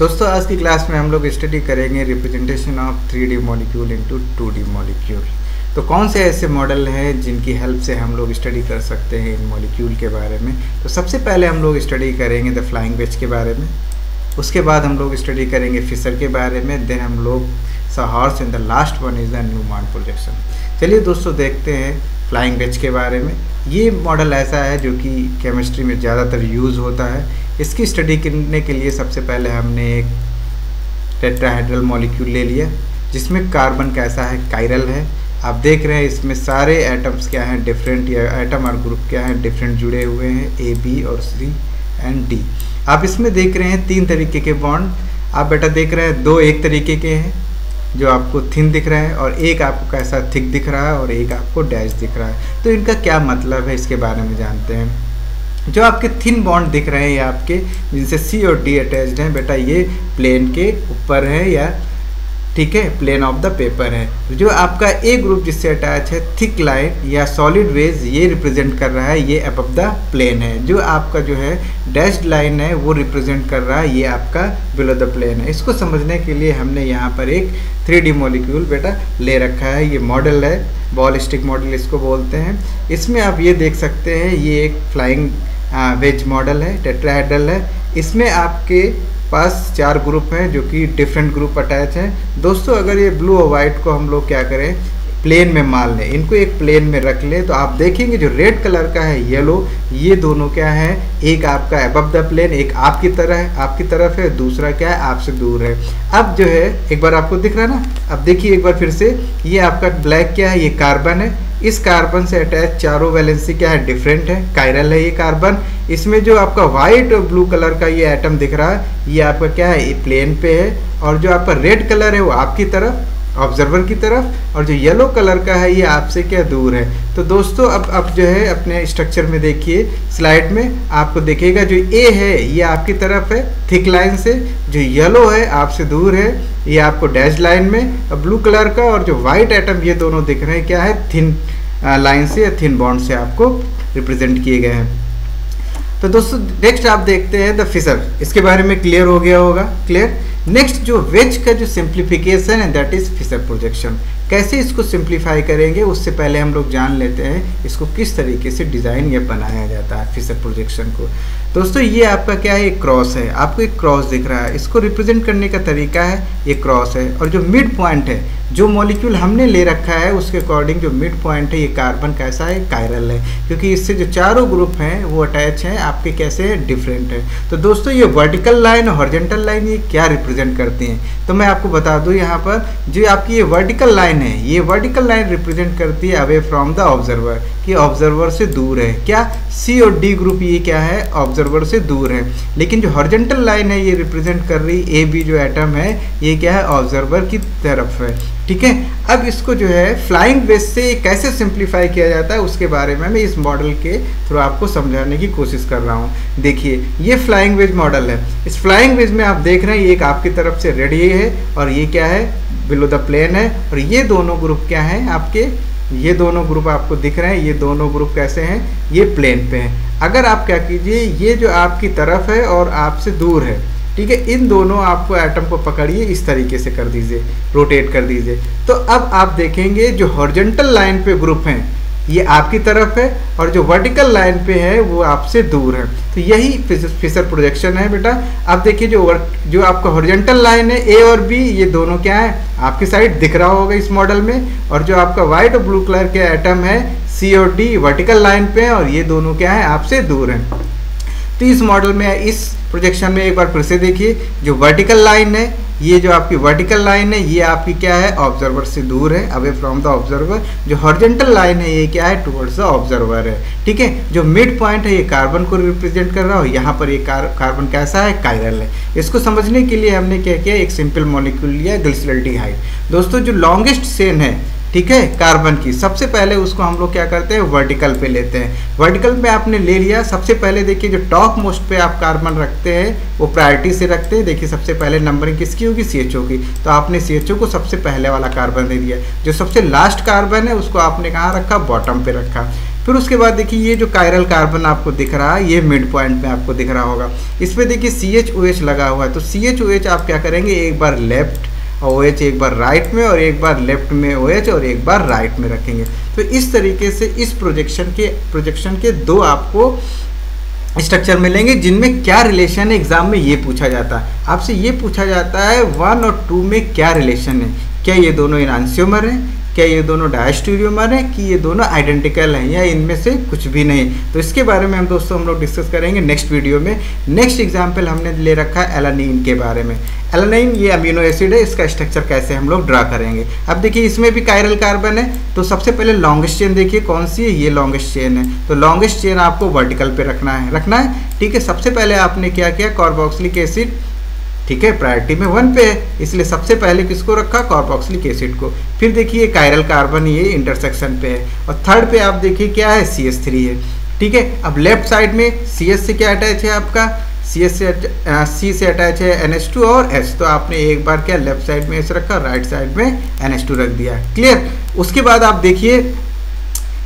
दोस्तों, आज की क्लास में हम लोग स्टडी करेंगे representation of three D molecule into two D molecule तो कौन से ऐसे मॉडल हैं जिनकी हेल्प से हम लोग स्टडी कर सकते हैं इन मॉलिक्यूल के बारे में? तो सबसे पहले हम लोग स्टडी करेंगे द फ्लाइंग वेज के बारे में। उसके बाद हम लोग स्टडी करेंगे फिशर के बारे में देन हम लोग sawhorse and the last one is the Newman projection चलिए दोस्तों देखते हैं फ्लाइंग वेज के बारे में। ये मॉडल ऐसा है जो कि केमिस्ट्री में ज़्यादातर यूज़ होता है। इसकी स्टडी करने के लिए सबसे पहले हमने एक टेट्राहेड्रल मॉलिक्यूल ले लिया, जिसमें कार्बन कैसा है कायरल है। आप देख रहे हैं इसमें सारे एटम्स क्या हैं डिफरेंट या एटम और ग्रुप क्या हैं डिफरेंट जुड़े हुए हैं ए बी और सी एंड डी आप इसमें देख रहे हैं तीन तरीके के बॉन्ड आप बेटा देख रहे हैं, दो एक तरीके के हैं, जो आपको थिन दिख रहा है और एक आपको कैसा थिक दिख रहा है और एक आपको डैश दिख रहा है। तो इनका क्या मतलब है, इसके बारे में जानते हैं। जो आपके थिन बॉन्ड दिख रहे हैं ये आपके, जिनसे सी और डी अटैच्ड हैं, बेटा ये प्लेन के ऊपर है या ठीक है? प्लेन ऑफ़ द पेपर है। जो आपका ए ग्रुप जिससे अटैच है थिक लाइन या सॉलिड वेज ये रिप्रेजेंट कर रहा है, ये अब द प्लेन है। जो आपका जो है डैश्ड लाइन है, वो रिप्रेजेंट कर रहा है, ये आपका बिलो द प्लेन है। इसको समझने के लिए हमने यहाँ पर एक थ्री डी मॉलिक्यूल बेटा ले रखा है। ये मॉडल है बॉल स्टिक मॉडल इसको बोलते हैं। इसमें आप ये देख सकते हैं, ये एक फ्लाइंग वेज मॉडल है टेट्राहेड्रल है। इसमें आपके पास चार ग्रुप हैं जो कि डिफरेंट ग्रुप अटैच हैं। दोस्तों, अगर ये ब्लू और वाइट को हम लोग क्या करें प्लेन में मान लें। इनको एक प्लेन में रख लें तो आप देखेंगे जो रेड कलर का है येलो ये दोनों क्या है? एक आपका अबव द प्लेन एक आपकी तरह है। आपकी तरफ़ है, दूसरा क्या है? आपसे दूर है। अब जो है, एक बार आपको दिख रहा है ना? अब देखिए एक बार फिर से, ये आपका ब्लैक क्या है? ये कार्बन है। इस कार्बन से अटैच चारों वैलेंसी क्या है? डिफरेंट है। कायरल है ये कार्बन इसमें जो आपका व्हाइट और ब्लू कलर का ये एटम दिख रहा है, ये आपका क्या है? ये प्लेन पे है। और जो आपका रेड कलर है, वो आपकी तरफ़ ऑब्जर्वर की तरफ़, और जो येलो कलर का है, ये आपसे क्या दूर है। तो दोस्तों, अब अब जो है, अपने स्ट्रक्चर में देखिए स्लाइड में आपको देखेगा जो ए है, ये आपकी तरफ़ है थिक लाइन से। जो येलो है, आपसे दूर है। ये आपको डैश लाइन में ब्लू कलर का और जो वाइट आइटम ये दोनों दिख रहे हैं, क्या है? थिन लाइन से, या थिन बॉन्ड से आपको रिप्रेजेंट किए गए हैं। तो दोस्तों, नेक्स्ट आप देखते हैं द फिशर। इसके बारे में क्लियर हो गया होगा, क्लियर? नेक्स्ट जो वेज का जो सिंप्लीफिकेशन है दैट इज़ फिशर प्रोजेक्शन। कैसे इसको सिंप्लीफाई करेंगे, उससे पहले हम लोग जान लेते हैं इसको किस तरीके से डिज़ाइन या बनाया जाता है फिसर प्रोजेक्शन को। दोस्तों, ये आपका क्या है? एक क्रॉस है। आपको एक क्रॉस दिख रहा है। इसको रिप्रेजेंट करने का तरीका है, ये क्रॉस है। और जो मिड पॉइंट है जो मॉलिक्यूल हमने ले रखा है, उसके अकॉर्डिंग जो मिड पॉइंट है, ये कार्बन कैसा है? कायरल है। क्योंकि इससे जो चारों ग्रुप हैं, वो अटैच हैं, आपके कैसे है? डिफरेंट है। तो दोस्तों, ये वर्टिकल लाइन और हॉर्जेंटल लाइन ये क्या रिप्रेजेंट करती हैं? तो मैं आपको बता दूँ यहाँ पर, जो आपकी ये वर्टिकल लाइन है, ये वर्टिकल लाइन रिप्रेजेंट करती है अवे फ्रॉम द ऑब्जर्वर कि ऑब्जर्वर से दूर है। क्या? सी और डी ग्रुप ये क्या है? ऑब्जर्वर से दूर है। लेकिन जो हॉर्जेंटल लाइन है, ये रिप्रेजेंट कर रही ए बी जो एटम है, ये क्या है? ऑब्जर्वर की तरफ़ है। ठीक है? अब इसको जो है फ्लाइंग बेस से कैसे सिंप्लीफाई किया जाता है, उसके बारे में मैं इस मॉडल के थ्रू आपको समझाने की कोशिश कर रहा हूँ। देखिए, ये फ्लाइंग वेज मॉडल है। इस फ्लाइंग वेज में आप देख रहे हैं एक आपकी तरफ़ से रेडी है और ये क्या है? बिलो द प्लेन है। और ये दोनों ग्रुप क्या हैं आपके? ये दोनों ग्रुप आपको दिख रहे हैं। ये दोनों ग्रुप कैसे हैं? ये प्लेन पे हैं। अगर आप क्या कीजिए, ये जो आपकी तरफ़ है और आपसे दूर है ठीक है, इन दोनों आपको एटम को पकड़िए, इस तरीके से कर दीजिए रोटेट कर दीजिए। तो अब आप देखेंगे जो हॉर्जेंटल लाइन पे ग्रुप हैं, ये आपकी तरफ़ है और जो वर्टिकल लाइन पे है, वो आपसे दूर है। तो यही फिशर प्रोजेक्शन है बेटा। अब देखिए जो जो आपका हॉरिजेंटल लाइन है ए और बी ये दोनों क्या है? आपकी साइड दिख रहा होगा इस मॉडल में। और जो आपका व्हाइट और ब्लू कलर के एटम है सी और डी वर्टिकल लाइन पे है और ये दोनों क्या है? आपसे दूर हैं। तो इस मॉडल में इस प्रोजेक्शन में एक बार फिर से देखिए जो वर्टिकल लाइन है ये जो आपकी वर्टिकल लाइन है ये आपकी क्या है? ऑब्जर्वर से दूर है अवे फ्रॉम द ऑब्जर्वर जो हॉर्जेंटल लाइन है ये क्या है? टुवर्ड्स द ऑब्जर्वर है। ठीक है? जो मिड पॉइंट है ये कार्बन को रिप्रेजेंट कर रहा है यहाँ पर ये कार, कार्बन कैसा है? कायरल है। इसको समझने के लिए हमने क्या किया? एक सिंपल मॉलिक्यूल लिया ग्लिसरल्डिहाइड दोस्तों जो लॉन्गेस्ट सेन है ठीक है? कार्बन की। सबसे पहले उसको हम लोग क्या करते हैं? वर्टिकल पे लेते हैं। वर्टिकल पे आपने ले लिया। सबसे पहले देखिए, जो टॉप मोस्ट पे आप कार्बन रखते हैं, वो प्रायोरिटी से रखते हैं। देखिए, सबसे पहले नंबरिंग किसकी होगी? सी एच की। तो आपने सी एच को सबसे पहले वाला कार्बन दे दिया। जो सबसे लास्ट कार्बन है, उसको आपने कहाँ रखा? बॉटम पे रखा। फिर उसके बाद देखिए, ये जो कायरल कार्बन आपको दिख रहा है, ये मिड पॉइंट में आपको दिख रहा होगा। इस पर देखिए सी एच लगा हुआ है। तो सी एच आप क्या करेंगे? एक बार लेफ़्ट ओ एच एक बार राइट में और एक बार लेफ़्ट में ओ एच और एक बार राइट में रखेंगे। तो इस तरीके से इस प्रोजेक्शन के प्रोजेक्शन के दो आपको स्ट्रक्चर मिलेंगे, जिनमें क्या रिलेशन है एग्ज़ाम में ये पूछा जाता है। आपसे ये पूछा जाता है वन और टू में क्या रिलेशन है? क्या ये दोनों इनानस्योमर हैं? क्या ये दोनों डायस्टूरियोमर हैं कि ये दोनों आइडेंटिकल हैं या इनमें से कुछ भी नहीं? तो इसके बारे में हम दोस्तों हम लोग डिस्कस करेंगे नेक्स्ट वीडियो में। नेक्स्ट एग्ज़ाम्पल हमने ले रखा है एलानीन के बारे में। एलानाइन ये अमीनो एसिड है, इसका स्ट्रक्चर कैसे हम लोग ड्रा करेंगे? अब देखिए, इसमें भी कायरल कार्बन है तो सबसे पहले लॉन्गेस्ट चेन देखिए, कौन सी है? ये लॉन्गेस्ट चेन है। तो लॉन्गेस्ट चेन आपको वर्टिकल पे रखना है रखना है। ठीक है, सबसे पहले आपने क्या किया? कार्बोक्सिलिक एसिड ठीक है? प्रायोरिटी में वन पे है। इसलिए सबसे पहले किसको रखा? कार्बोक्सिलिक एसिड को। फिर देखिए कायरल कार्बन ये इंटरसेक्शन पे है। और थर्ड पे आप देखिए, क्या है? सी एस थ्री है। ठीक है? अब लेफ़्ट साइड में सी एस से क्या अटैच है आपका? सी एस से सी से अटैच है एन टू और एच तो आपने एक बार क्या लेफ़्ट साइड में एस रखा राइट साइड में एन टू रख दिया। क्लियर उसके बाद आप देखिए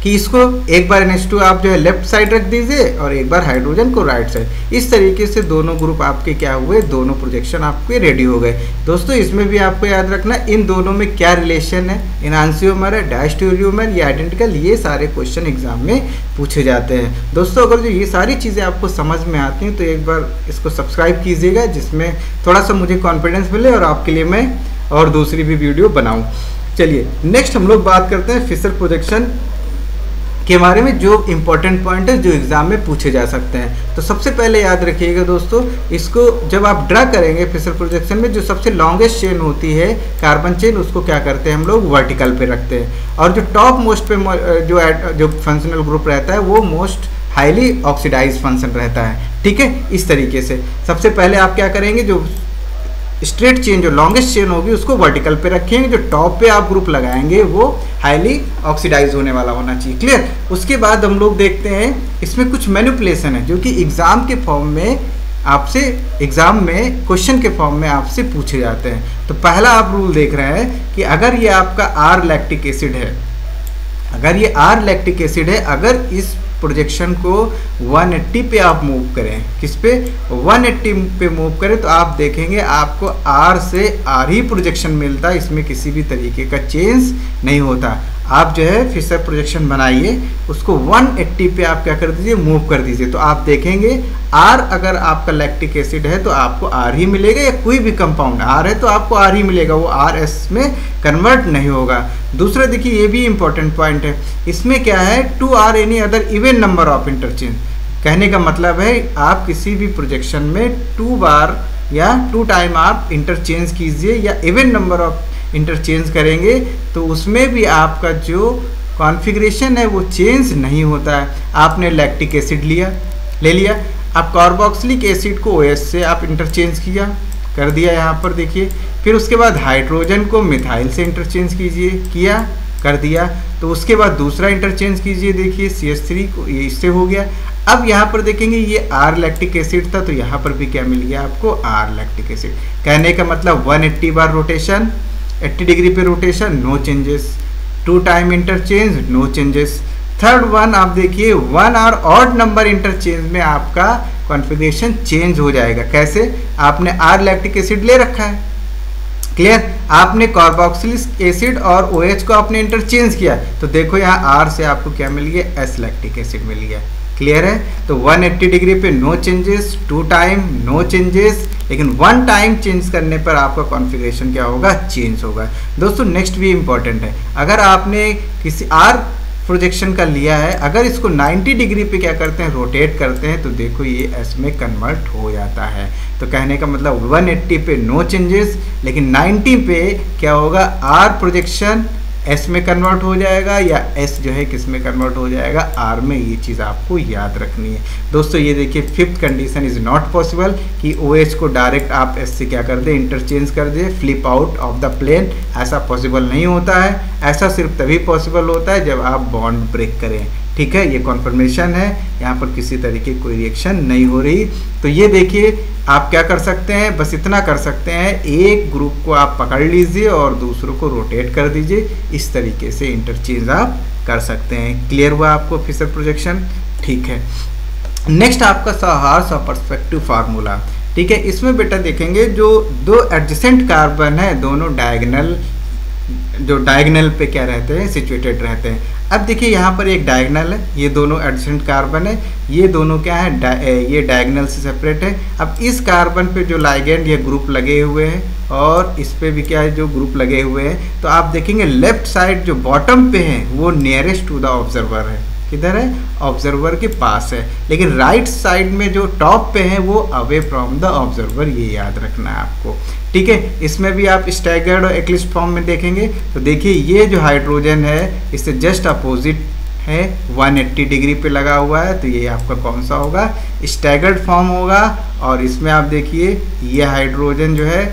कि इसको एक बार एन आप जो है लेफ़्ट साइड रख दीजिए और एक बार हाइड्रोजन को राइट साइड इस तरीके से दोनों ग्रुप आपके क्या हुए? दोनों प्रोजेक्शन आपके रेडी हो गए। दोस्तों, इसमें भी आपको याद रखना, इन दोनों में क्या रिलेशन है? इनानसियोमर है डायस्टोरियोमर या आइडेंटिकल ये सारे क्वेश्चन एग्ज़ाम में पूछे जाते हैं। दोस्तों, अगर जो ये सारी चीज़ें आपको समझ में आती हैं तो एक बार इसको सब्सक्राइब कीजिएगा, जिसमें थोड़ा सा मुझे कॉन्फिडेंस मिले और आपके लिए मैं और दूसरी भी वीडियो बनाऊँ। चलिए नेक्स्ट हम लोग बात करते हैं फिसर प्रोजेक्शन के बारे में जो इम्पोर्टेंट पॉइंट है, जो एग्ज़ाम में पूछे जा सकते हैं। तो सबसे पहले याद रखिएगा दोस्तों, इसको जब आप ड्रा करेंगे फिसल प्रोजेक्शन में, जो सबसे लॉन्गेस्ट चेन होती है कार्बन चेन उसको क्या करते हैं हम लोग? वर्टिकल पे रखते हैं। और जो टॉप मोस्ट पे जो जो फंक्शनल ग्रुप रहता है, वो मोस्ट हाईली ऑक्सीडाइज फ़ंक्शन रहता है। ठीक है? इस तरीके से। सबसे पहले आप क्या करेंगे, जो स्ट्रेट चेन, जो लॉन्गेस्ट चेन होगी, उसको वर्टिकल पे रखेंगे, जो टॉप पे आप ग्रुप लगाएँगे, वो हाईली ऑक्सीडाइज होने वाला होना चाहिए क्लियर उसके बाद हम लोग देखते हैं, इसमें कुछ मैनुपलेसन है, जो कि एग्ज़ाम के फॉर्म में आपसे एग्ज़ाम में क्वेश्चन के फॉर्म में आपसे पूछे जाते हैं। तो पहला आप रूल देख रहे हैं कि अगर ये आपका आर लैक्टिक एसिड है, अगर ये आर लैक्टिक एसिड है, अगर इस प्रोजेक्शन को 180 पे आप मूव करें। किस पे? 180 पे मूव करें तो आप देखेंगे आपको आर से आर ही प्रोजेक्शन मिलता है। इसमें किसी भी तरीके का चेंज नहीं होता। आप जो है फिशर प्रोजेक्शन बनाइए, उसको 180 पे आप क्या कर दीजिए मूव कर दीजिए। तो आप देखेंगे आर अगर आपका लैक्टिक एसिड है तो आपको आर ही मिलेगा, या कोई भी कंपाउंड आर है तो आपको आर ही मिलेगा। वो आर एस में कन्वर्ट नहीं होगा। दूसरा देखिए, ये भी इंपॉर्टेंट पॉइंट है। इसमें क्या है two or any other even number of interchange कहने का मतलब है, आप किसी भी प्रोजेक्शन में टू बार या टू टाइम आप इंटरचेंज कीजिए, या इवन नंबर ऑफ़ इंटरचेंज करेंगे तो उसमें भी आपका जो कॉन्फ़िगरेशन है वो चेंज नहीं होता है। आपने लैक्टिक एसिड लिया, ले लिया। आप कार्बोक्सिलिक एसिड को ओएस से आप इंटरचेंज किया, कर दिया यहाँ पर देखिए। फिर उसके बाद हाइड्रोजन को मिथाइल से इंटरचेंज कीजिए, किया, कर दिया। तो उसके बाद दूसरा इंटरचेंज कीजिए, देखिए सी एस थ्री को ये इससे हो गया। अब यहाँ पर देखेंगे, ये आर लैक्टिक एसिड था तो यहाँ पर भी क्या मिल गया आपको? आर लैक्टिक एसिड कहने का मतलब 180 बार रोटेशन 80 डिग्री पे rotation no changes two time interchange no changes third one आप देखिए वन और ऑड नंबर इंटरचेंज में आपका कॉन्फ़िगरेशन चेंज हो जाएगा. कैसे? आपने आर लैक्टिक एसिड ले रखा है. क्लियर आपने कार्बोक्सिलिक एसिड और ओ OH को आपने इंटरचेंज किया. तो देखो यहाँ आर से आपको क्या मिल गया? एस लैक्टिक एसिड मिल गया. क्लियर है? तो 180 डिग्री पे no changes two time no changes लेकिन वन टाइम चेंज करने पर आपका कॉन्फ़िगरेशन क्या होगा? चेंज होगा। दोस्तों नेक्स्ट भी इंपॉर्टेंट है। अगर आपने किसी आर प्रोजेक्शन का लिया है, अगर इसको 90 डिग्री पे क्या करते हैं? रोटेट करते हैं तो देखो ये एस में कन्वर्ट हो जाता है। तो कहने का मतलब 180 पे नो चेंजेस लेकिन 90 पे क्या होगा? आर प्रोजेक्शन एस में कन्वर्ट हो जाएगा या एस जो है किसमें कन्वर्ट हो जाएगा? आर में ये चीज़ आपको याद रखनी है। दोस्तों, ये देखिए fifth condition is not possible कि ओ OH को डायरेक्ट आप एस से क्या कर दें इंटरचेंज कर दें flip out of the plane ऐसा पॉसिबल नहीं होता है। ऐसा सिर्फ़ तभी पॉसिबल होता है जब आप बॉन्ड ब्रेक करें। ठीक है, ये कॉन्फर्मेशन है, यहाँ पर किसी तरीके कोई रिएक्शन नहीं हो रही। तो ये देखिए, आप क्या कर सकते हैं, बस इतना कर सकते हैं, एक ग्रुप को आप पकड़ लीजिए और दूसरों को रोटेट कर दीजिए। इस तरीके से इंटरचेंज आप कर सकते हैं। क्लियर हुआ आपको फिशर प्रोजेक्शन ठीक है। नेक्स्ट आपका सहार्स और परस्पेक्टिव फार्मूला ठीक है, इसमें बेटा देखेंगे, जो दो एडजेसेंट कार्बन है, दोनों डायगनल जो डायगनल पे क्या रहते हैं सिचुएटेड रहते हैं। अब देखिए यहाँ पर एक डायगनल है ये दोनों एडसेंट कार्बन है ये दोनों क्या है डा, ये डायगनल से सेपरेट है। अब इस कार्बन पे जो लाइगेंड ये ग्रुप लगे हुए हैं और इस पे भी क्या है जो ग्रुप लगे हुए हैं। तो आप देखेंगे लेफ़्ट साइड जो बॉटम पे है वो नियरेस्ट टू द ऑब्जर्वर है। किधर है? ऑब्जर्वर के पास है। लेकिन राइट साइड में जो टॉप पे है, वो अवे फ्रॉम द ऑब्जर्वर ये याद रखना है आपको। ठीक है? इसमें भी आप स्टैगर्ड और एक्लिस्ट फॉर्म में देखेंगे। तो देखिए, ये जो हाइड्रोजन है, इससे जस्ट अपोजिट है 180 डिग्री पे लगा हुआ है तो ये आपका कौन सा होगा? स्टैगर्ड फॉर्म होगा, और इसमें आप देखिए, ये हाइड्रोजन जो है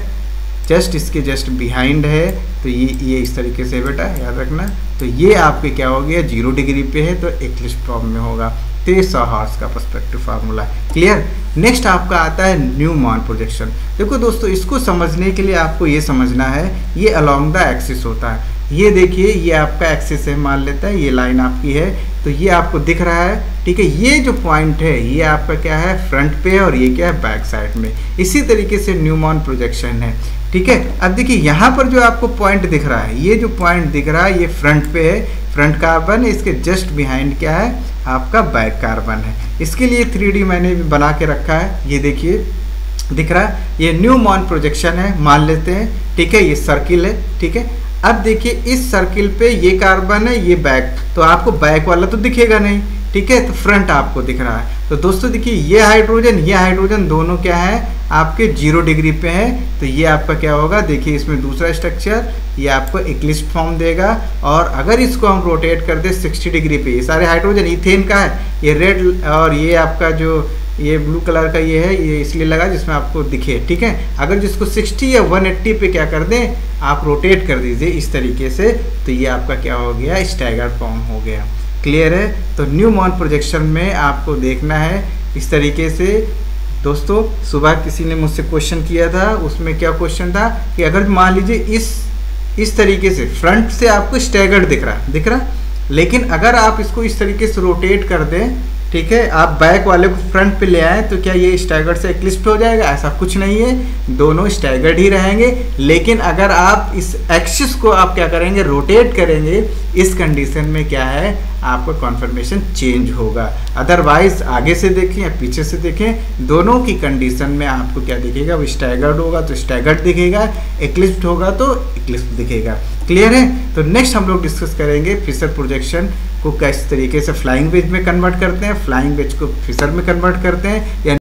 जस्ट इसके जस्ट बिहाइंड है। तो ये ये इस तरीके से बेटा, याद रखना। तो ये आपके क्या हो गया, ज़ीरो डिग्री पे है तो एक्लिस्ट फॉर्म में होगा। तो हॉर्स का परस्पेक्टिव फार्मूला क्लियर नेक्स्ट आपका आता है न्यू मॉन प्रोजेक्शन देखो दोस्तों, इसको समझने के लिए आपको ये समझना है, ये अलोंग द एक्सिस होता है। ये देखिए, ये आपका एक्सिस है, मान लेता है, ये लाइन आपकी है तो ये आपको दिख रहा है, ठीक है? ये जो पॉइंट है, ये आपका क्या है फ्रंट पे है और ये क्या है बैक साइड में। इसी तरीके से न्यूमॉन प्रोजेक्शन है। ठीक है? अब देखिए, यहाँ पर जो आपको पॉइंट दिख रहा है, ये जो पॉइंट दिख रहा है, ये फ्रंट पे है। फ्रंट कार्बन इसके जस्ट बिहाइंड क्या है? आपका बैक कार्बन है। इसके लिए थ्री मैंने बना के रखा है। ये देखिए, दिख रहा है। ये न्यू मॉन प्रोजेक्शन है, मान लेते हैं। ठीक है, ये सर्किल है। ठीक है? अब देखिए, इस सर्किल पे ये कार्बन है, ये बैक तो आपको बैक वाला तो दिखेगा नहीं। ठीक है? तो फ्रंट आपको दिख रहा है। तो दोस्तों देखिए, ये हाइड्रोजन ये हाइड्रोजन दोनों क्या है? आपके ज़ीरो डिग्री पे है। तो ये आपका क्या होगा? देखिए, इसमें दूसरा स्ट्रक्चर ये आपको इक्लिस्ट फॉर्म देगा। और अगर इसको हम रोटेट कर दे 60 डिग्री पे, ये सारे हाइड्रोजन इथेन का है। ये रेड और ये आपका जो, ये ब्लू कलर का ये है, ये इसलिए लगा जिसमें आपको दिखे, ठीक है? अगर जिसको 60 या 180 पे क्या कर दें, आप रोटेट कर दीजिए इस तरीके से तो ये आपका क्या हो गया? स्टैगर्ड फॉर्म हो गया। क्लियर है? तो न्यू मॉन प्रोजेक्शन में आपको देखना है। इस तरीके से, दोस्तों, सुबह किसी ने मुझसे क्वेश्चन किया था, उसमें क्या क्वेश्चन था कि अगर मान लीजिए इस इस तरीके से फ्रंट से आपको स्टैगर्ड दिख रहा दिख रहा, लेकिन अगर आप इसको इस तरीके से रोटेट कर दें, ठीक है, आप बैक वाले को फ्रंट पे ले आए तो क्या ये स्टैगर्ड से एक्लिस्ट हो जाएगा? ऐसा कुछ नहीं है, दोनों स्टैगर्ड ही रहेंगे। लेकिन अगर आप इस एक्सिस को आप क्या करेंगे रोटेट करेंगे, इस कंडीशन में क्या है आपका कॉन्फर्मेशन चेंज होगा। अदरवाइज़ आगे से देखें या पीछे से देखें, दोनों की कंडीशन में आपको क्या दिखेगा? वो स्टैगर्ड होगा तो स्टैगर्ड दिखेगा इक्लिप्ड होगा तो एक्लिप्ट दिखेगा। क्लियर है? तो नेक्स्ट हम लोग डिस्कस करेंगे फिशर प्रोजेक्शन को किस तरीके से फ्लाइंग वेज में कन्वर्ट करते हैं। फ्लाइंग वेज को फिशर में कन्वर्ट करते हैं